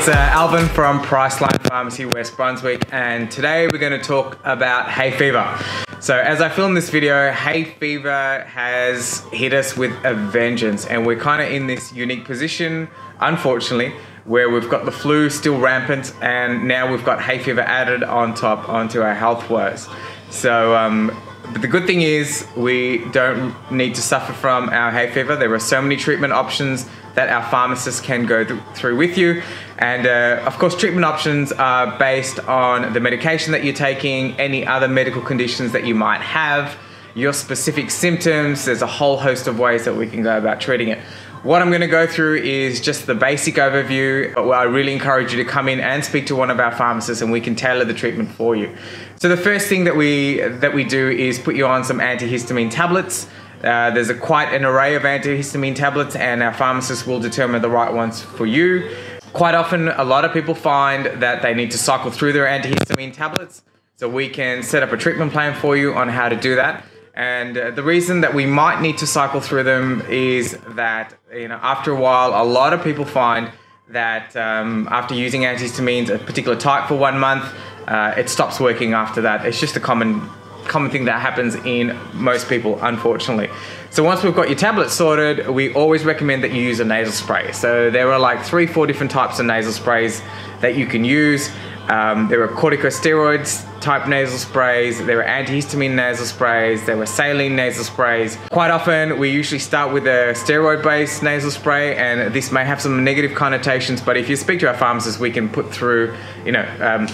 it's uh, Alvin from Priceline Pharmacy West Brunswick, and today we're going to talk about hay fever. So, as I film this video, hay fever has hit us with a vengeance, and we're kind of in this unique position, unfortunately, where we've got the flu still rampant, and now we've got hay fever added on top onto our health woes. So, um, but the good thing is we don't need to suffer from our hay fever. There are so many treatment options that our pharmacist can go th through with you. And uh, of course, treatment options are based on the medication that you're taking, any other medical conditions that you might have, your specific symptoms. There's a whole host of ways that we can go about treating it. What I'm going to go through is just the basic overview. But I really encourage you to come in and speak to one of our pharmacists and we can tailor the treatment for you. So the first thing that we that we do is put you on some antihistamine tablets. Uh, there's a quite an array of antihistamine tablets and our pharmacist will determine the right ones for you. Quite often, a lot of people find that they need to cycle through their antihistamine tablets. So we can set up a treatment plan for you on how to do that. And uh, the reason that we might need to cycle through them is that, you know, after a while, a lot of people find that um, after using antihistamines, a particular type for one month, uh, it stops working after that. It's just a common common thing that happens in most people, unfortunately. So once we've got your tablet sorted, we always recommend that you use a nasal spray. So there are like three, four different types of nasal sprays that you can use. Um, there are corticosteroids type nasal sprays, there are antihistamine nasal sprays, there were saline nasal sprays. Quite often we usually start with a steroid based nasal spray and this may have some negative connotations but if you speak to our pharmacist we can put through, you know, um,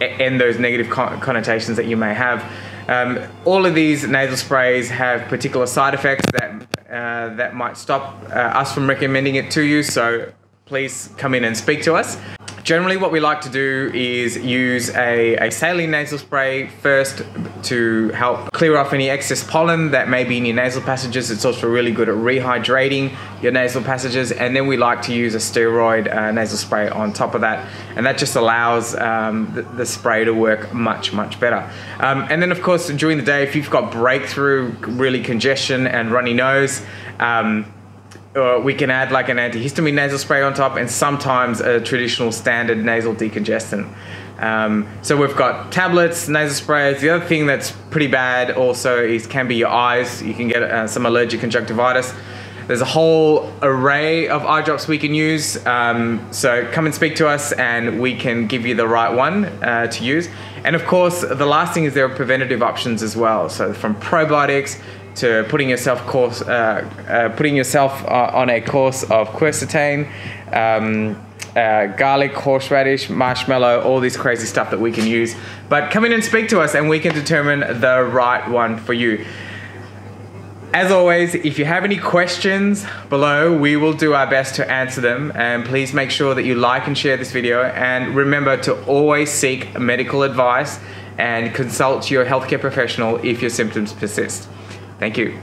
end those negative connotations that you may have. Um, all of these nasal sprays have particular side effects that uh, that might stop uh, us from recommending it to you. So please come in and speak to us. Generally what we like to do is use a, a, saline nasal spray first to help clear off any excess pollen that may be in your nasal passages. It's also really good at rehydrating your nasal passages and then we like to use a steroid uh, nasal spray on top of that and that just allows um, the, the, spray to work much much better. Um, and then of course during the day if you've got breakthrough really congestion and runny nose um, uh, we can add like an antihistamine nasal spray on top and sometimes a traditional standard nasal decongestant. Um, so we've got tablets, nasal sprays. The other thing that's pretty bad also is can be your eyes. You can get uh, some allergic conjunctivitis. There's a whole array of eye drops we can use. Um, so come and speak to us and we can give you the right one uh, to use. And of course, the last thing is there are preventative options as well. So from probiotics to putting yourself course, uh, uh, putting yourself uh, on a course of quercetin, um, uh, garlic, horseradish, marshmallow, all this crazy stuff that we can use. But come in and speak to us and we can determine the right one for you. As always, if you have any questions below, we will do our best to answer them. And please make sure that you like and share this video. And remember to always seek medical advice and consult your healthcare professional if your symptoms persist. Thank you.